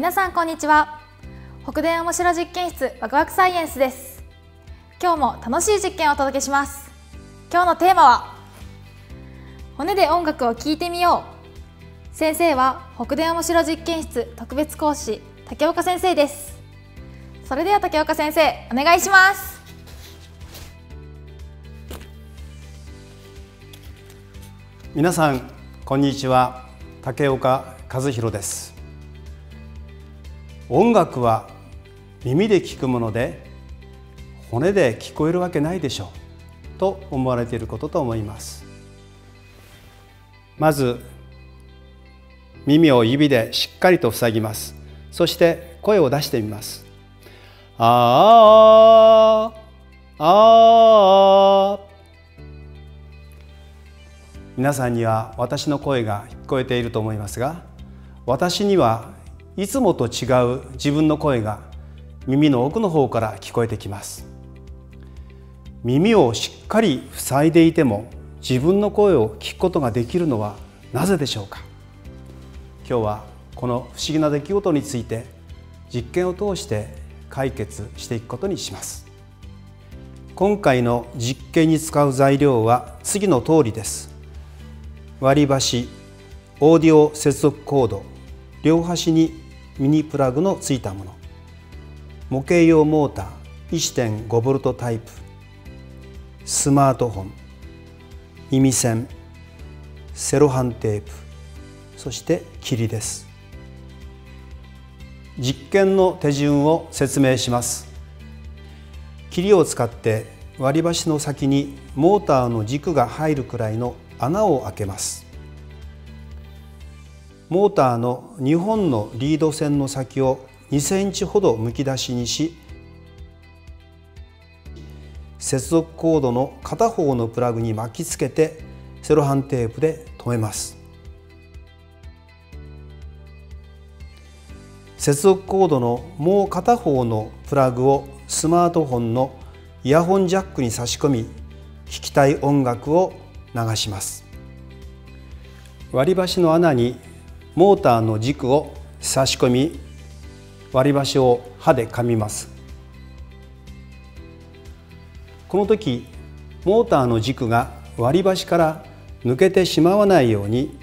皆さんこんにちは。北電おもしろ実験室ワクワクサイエンスです。今日も楽しい実験をお届けします。今日のテーマは骨で音楽を聴いてみよう。先生は北電おもしろ実験室特別講師竹岡先生です。それでは竹岡先生お願いします。皆さんこんにちは。竹岡和弘です。音楽は耳で聞くもので骨で聞こえるわけないでしょうと思われていることと思います。まず耳を指でしっかりと塞ぎます。そして声を出してみます。ああああ皆さんには私の声が聞こえていると思いますが私にはいつもと違う自分の声が耳の奥の方から聞こえてきます。耳をしっかり塞いでいても自分の声を聞くことができるのはなぜでしょうか？今日はこの不思議な出来事について実験を通して解決していくことにします。今回の実験に使う材料は次の通りです。割り箸オーディオ接続コード。両端にミニプラグのついたもの。模型用モーター 1.5V タイプ。スマートフォン耳栓セロハンテープ。そして霧です。実験の手順を説明します。霧を使って割り箸の先にモーターの軸が入るくらいの穴を開けます。モーターの2本のリード線の先を2センチほどむき出しにし接続コードの片方のプラグに巻きつけてセロハンテープで留めます。接続コードのもう片方のプラグをスマートフォンのイヤホンジャックに差し込み聴きたい音楽を流します。割り箸の穴にモーターの軸を差し込み割り箸を刃で噛みます。この時モーターの軸が割り箸から抜けてしまわないように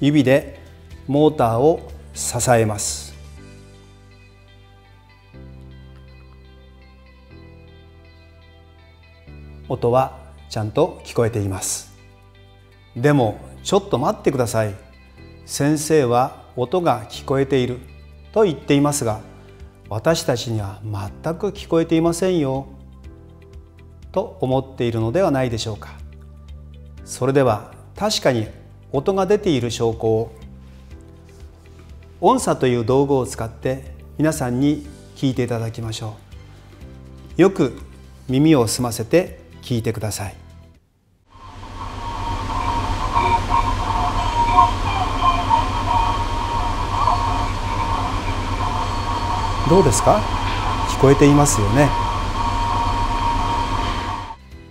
指でモーターを支えます。音はちゃんと聞こえています。でもちょっと待ってください。先生は音が聞こえている。と言っていますが私たちには全く聞こえていませんよ。と思っているのではないでしょうか。それでは確かに音が出ている証拠を音差という道具を使って皆さんに聞いていただきましょう。よく耳を澄ませて聞いてください。どうですか？聞こえていますよね。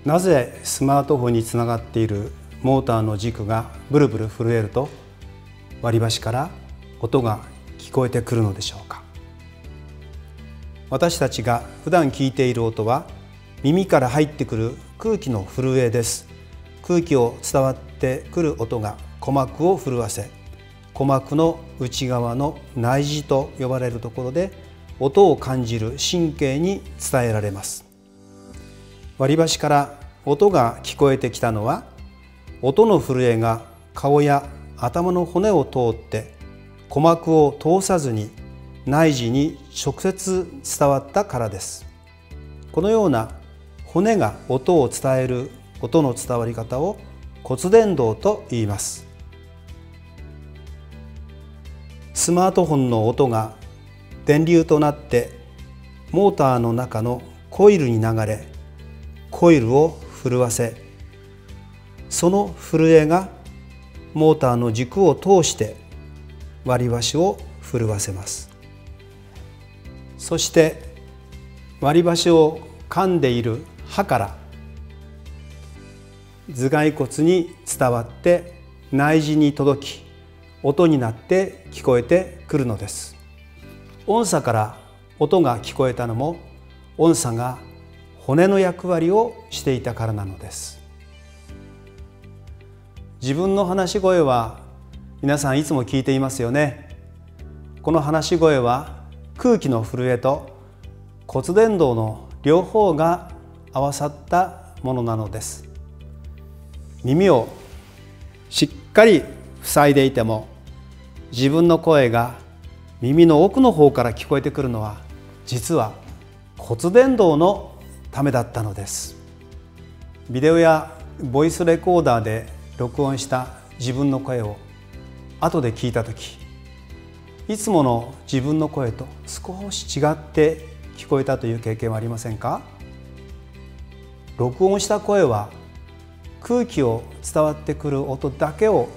なぜスマートフォンにつながっているモーターの軸がブルブル震えると割り箸から音が聞こえてくるのでしょうか？私たちが普段聞いている音は耳から入ってくる空気の震えです。空気を伝わってくる音が鼓膜を震わせ鼓膜の内側の内耳と呼ばれるところで音を感じる神経に伝えられます。割り箸から音が聞こえてきたのは音の震えが顔や頭の骨を通って鼓膜を通さずに内耳に直接伝わったからです。このような骨が音を伝える音の伝わり方を骨伝導と言います。スマートフォンの音が電流となってモーターの中のコイルに流れコイルを震わせその震えがモーターの軸を通して割り箸を震わせます。そして割り箸を噛んでいる歯から頭蓋骨に伝わって内耳に届き音になって聞こえてくるのです。音叉から音が聞こえたのも音叉が骨の役割をしていたからなのです。自分の話し声は皆さんいつも聞いていますよね。この話し声は空気の震えと骨伝導の両方が合わさったものなのです。耳をしっかり塞いでいても自分の声が耳の奥の方から聞こえてくるのは実は骨伝導のためだったのです。ビデオやボイスレコーダーで録音した自分の声を後で聞いた時いつもの自分の声と少し違って聞こえたという経験はありませんか？録音した声は空気を伝わってくる音だけを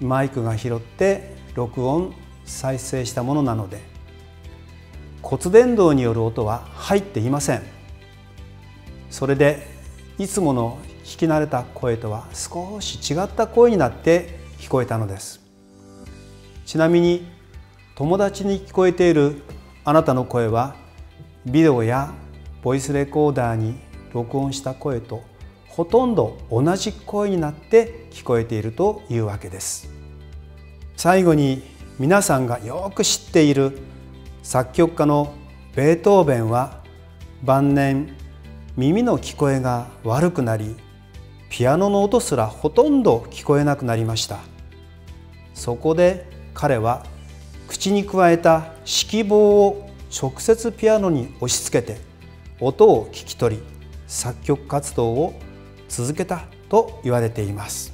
マイクが拾って録音再生したものなので骨伝導による音は入っていません。それでいつもの聞き慣れた声とは少し違った声になって聞こえたのです。ちなみに友達に聞こえているあなたの声はビデオやボイスレコーダーに録音した声とほとんど同じ声になって聞こえているというわけです。最後に皆さんがよく知っている作曲家のベートーベンは晩年耳の聞こえが悪くなりピアノの音すらほとんど聞こえなくなりました。そこで彼は口に加えた指揮棒を直接ピアノに押し付けて音を聞き取り作曲活動を続けたと言われています。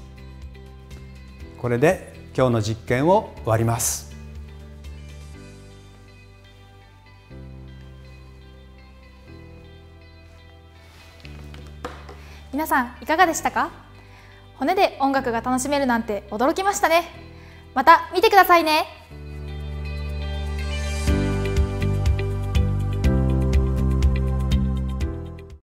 これで今日の実験を終わります。皆さんいかがでしたか？骨で音楽が楽しめるなんて驚きましたね。また見てくださいね。